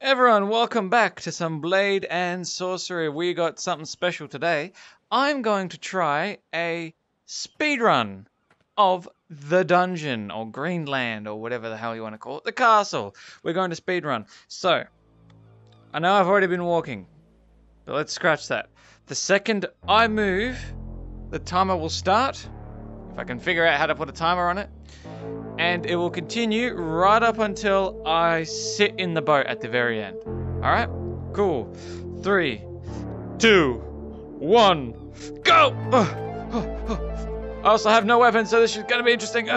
Everyone, welcome back to some Blade and Sorcery. We got something special today. I'm going to try a speed run of the dungeon or Greenland or whatever the hell you want to call it. The castle. We're going to speed run. So, I know I've already been walking, but let's scratch that. The second I move, the timer will start. If I can figure out how to put a timer on it. And it will continue right up until I sit in the boat at the very end. Alright? Cool. Three, two, one, go! I also have no weapon, so this is gonna be interesting.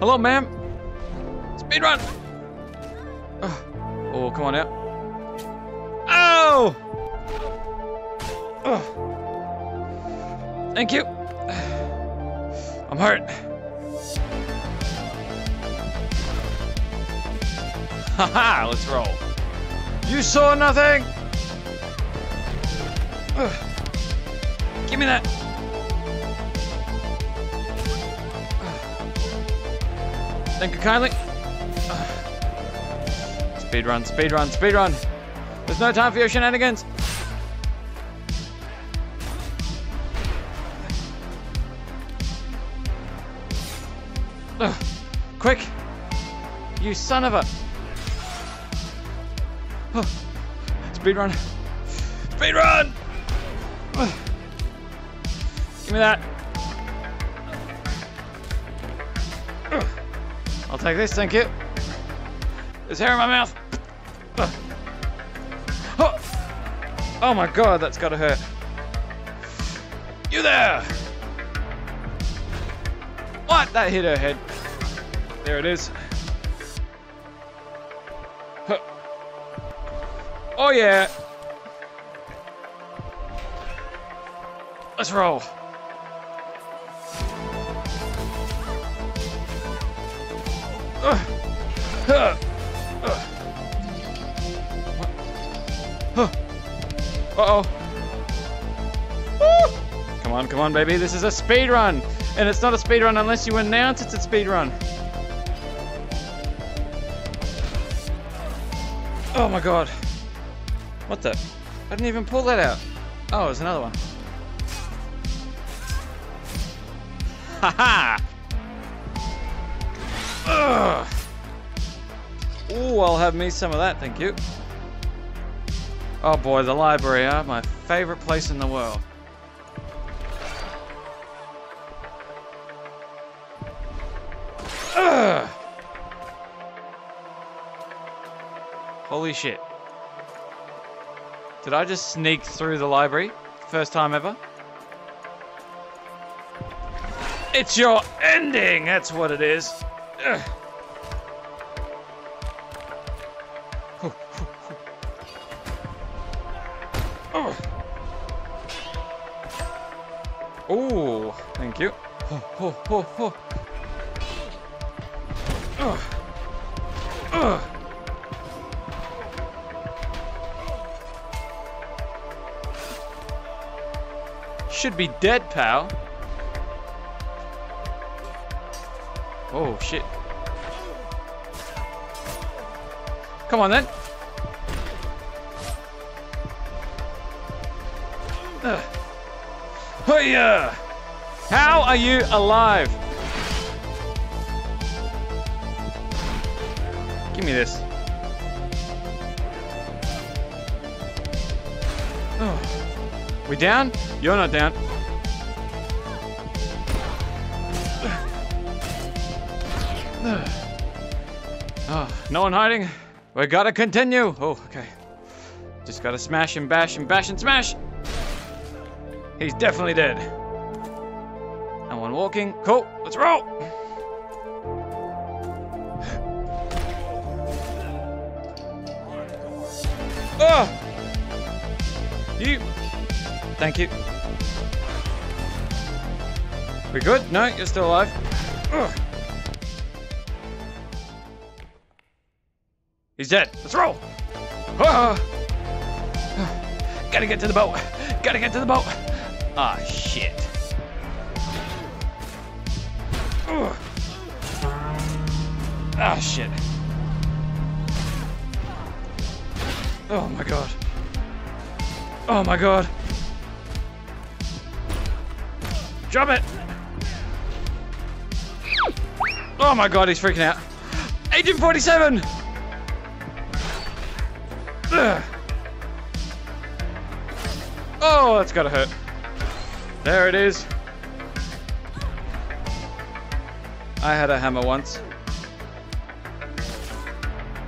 Hello, ma'am. Speed run. Oh, come on out. Oh! Thank you. I'm hurt. Haha, let's roll. You saw nothing! Ugh. Give me that. Thank you kindly. Speed run, speed run, speed run. There's no time for your shenanigans. Quick! You son of a... Oh. Speed run. Speed run! Ugh. Give me that. Ugh. I'll take this, thank you. There's hair in my mouth. Oh. oh. oh my god, that's gotta hurt. You there! What? That hit her head. There it is. Huh. Oh yeah. Let's roll. Uh. Uh-oh. Come on, come on, baby. This is a speed run. And it's not a speed run unless you announce it's a speed run. Oh my god. What the? I didn't even pull that out. Oh, there's another one. Haha! Ugh. Ooh, I'll have me some of that, thank you. Oh boy, the library, huh? My favorite place in the world. Ugh. Holy shit. Did I just sneak through the library? First time ever? It's your ending! That's what it is. Ugh. Oh, thank you. Ugh. Should be dead, pal. Oh, shit. Come on, then. Ugh. How are you alive? Give me this. Oh. We down? You're not down. Oh, no one hiding. We gotta continue. Oh, okay. Just gotta smash and bash and bash and smash. He's definitely dead. No one walking. Cool. Let's roll. Oh! You. Thank you. We good? No, you're still alive. Ugh. He's dead. Let's roll. Ah. Gotta get to the boat. Gotta get to the boat. Ah, shit. Ah, shit. Oh my god. Oh my god. Drop it! Oh my god, he's freaking out. Agent 47! Ugh. Oh, that's gotta hurt. There it is. I had a hammer once.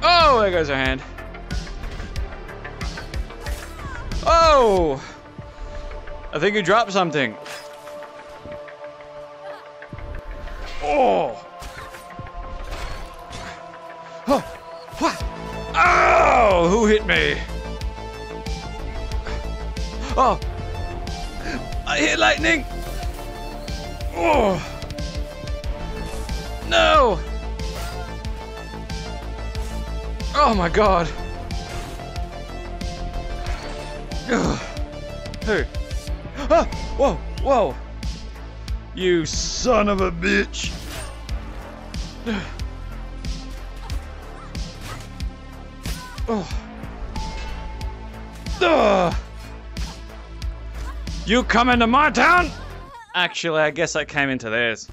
Oh, there goes her hand. Oh! I think you dropped something. Oh! Oh! What? Oh! Who hit me? Oh! I hit lightning! Oh! No! Oh my god! Ugh. Who? Ah! Whoa! Whoa! You son of a bitch! Oh. Ugh. You come into my town? Actually, I guess I came into theirs.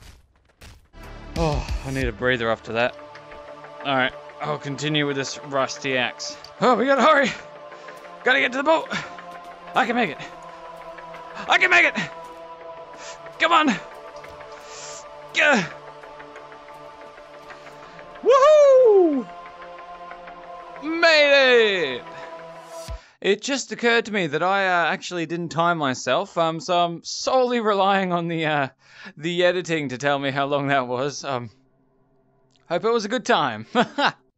Oh, I need a breather after that. Alright, I'll continue with this rusty axe. Oh, we gotta hurry! Gotta get to the boat! I can make it! I can make it! Come on! Gah. Woohoo! Made it! It just occurred to me that I uh, actually didn't time myself, um, so I'm solely relying on the uh, the editing to tell me how long that was. Um, hope it was a good time.